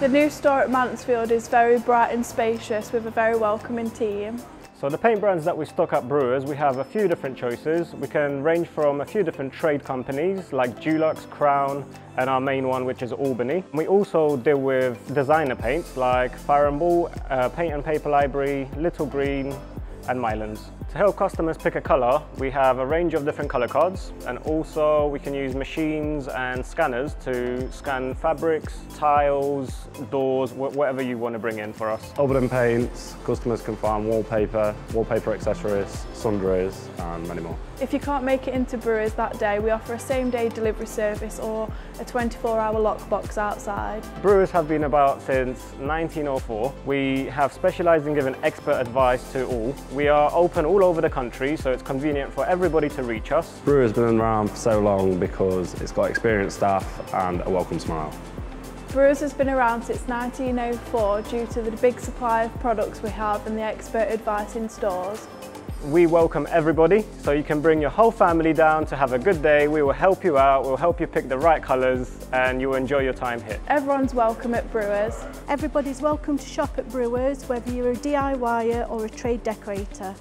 The new store at Mansfield is very bright and spacious with a very welcoming team. So the paint brands that we stock at Brewers, we have a few different choices. We can range from a few different trade companies like Dulux, Crown, and our main one, which is Albany. We also deal with designer paints like Farrow and Ball, uh, Paint and Paper Library, Little Green, and Mylands. To help customers pick a colour, we have a range of different colour cards and also we can use machines and scanners to scan fabrics, tiles, doors, wh whatever you want to bring in for us. Oberlin Paints, customers can find wallpaper, wallpaper accessories, sundries and many more. If you can't make it into Brewers that day, we offer a same day delivery service or a 24 hour lockbox outside. Brewers have been about since 1904. We have specialised in giving expert advice to all. We are open all over the country, so it's convenient for everybody to reach us. Brewer's been around for so long because it's got experienced staff and a welcome smile. Brewers has been around since 1904 due to the big supply of products we have and the expert advice in stores. We welcome everybody, so you can bring your whole family down to have a good day. We will help you out, we'll help you pick the right colours and you will enjoy your time here. Everyone's welcome at Brewers. Everybody's welcome to shop at Brewers, whether you're a DIYer or a trade decorator.